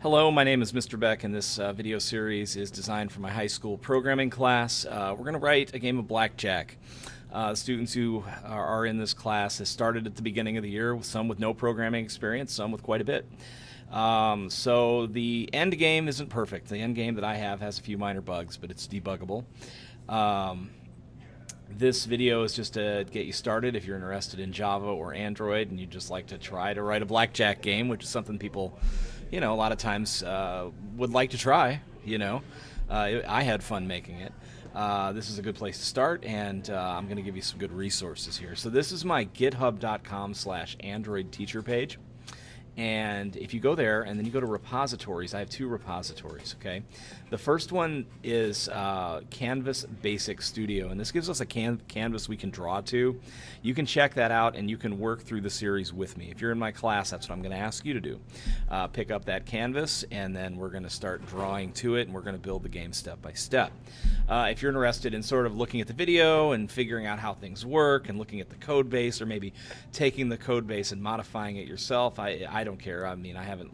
Hello, my name is Mr. Beck, and this uh, video series is designed for my high school programming class. Uh, we're going to write a game of blackjack. Uh, students who are, in this class have started at the beginning of the year, some with no programming experience, some with quite a bit. Um, so the end game isn't perfect. The end game that I have has a few minor bugs, but it's debuggable. Um, this video is just to get you started if you're interested in Java or Android and you'd just like to try to write a blackjack game, which is something people, you know, a lot of times uh, would like to try. You know, uh, I had fun making it. Uh, this is a good place to start, and uh, I'm going to give you some good resources here. So this is my GitHub.com/slash Android teacher page. And if you go there and then you go to repositories, I have two repositories, okay? The first one is uh, Canvas Basic Studio, and this gives us a can canvas we can draw to. You can check that out and you can work through the series with me. If you're in my class, that's what I'm going to ask you to do. Uh, pick up that canvas, and then we're going to start drawing to it, and we're going to build the game step by step. Uh, if you're interested in sort of looking at the video and figuring out how things work and looking at the code base, or maybe taking the code base and modifying it yourself, I, I don't care. I mean, I haven't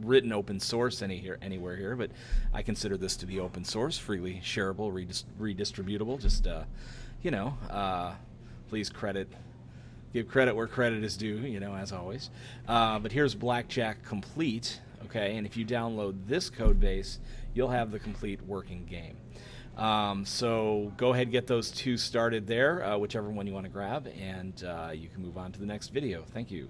written open source any here anywhere here, but I consider this to be open source, freely shareable, redist- redistributable. Just uh, you know, uh, please credit. Give credit where credit is due, you know, as always. Uh, but here's Blackjack Complete, okay? And if you download this code base, you'll have the complete working game. Um, so go ahead get those two started there, uh, whichever one you want to grab, and uh, you can move on to the next video. Thank you.